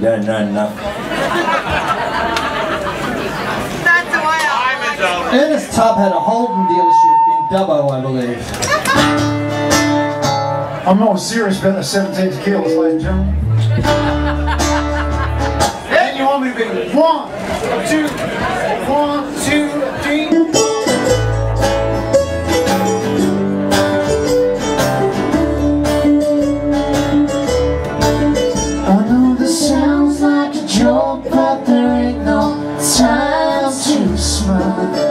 done, nothing. The Ernest Tubb had a Holden dealership in Dubbo, I believe. I'm not serious about the 17 kilos, ladies and gentlemen. and you to be one. to smile.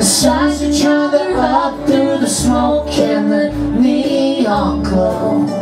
The sights each other up through the smoke and the neon glow.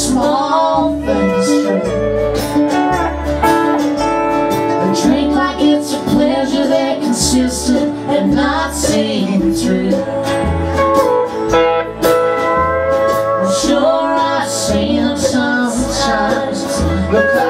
small things true. A drink like it's a pleasure that consistent and not seen through. I'm sure I see them sometimes. Look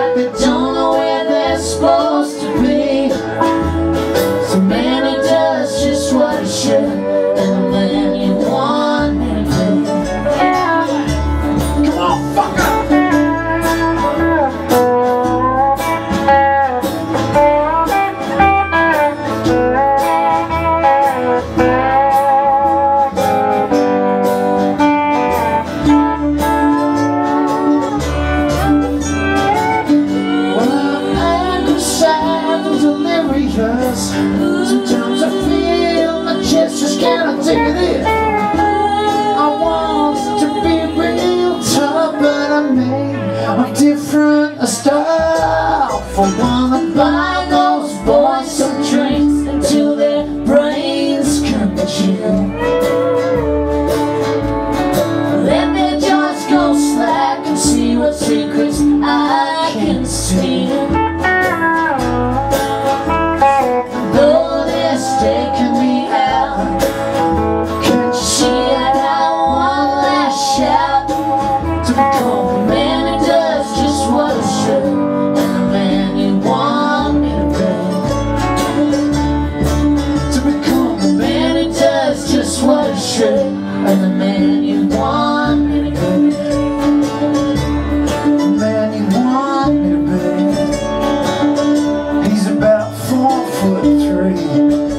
dangerous Sometimes I feel my chest just cannot take it I want to be real tough But I'm made of different stuff I wanna buy those boys some drinks the man you want. The man you want me to be. He's about four foot three.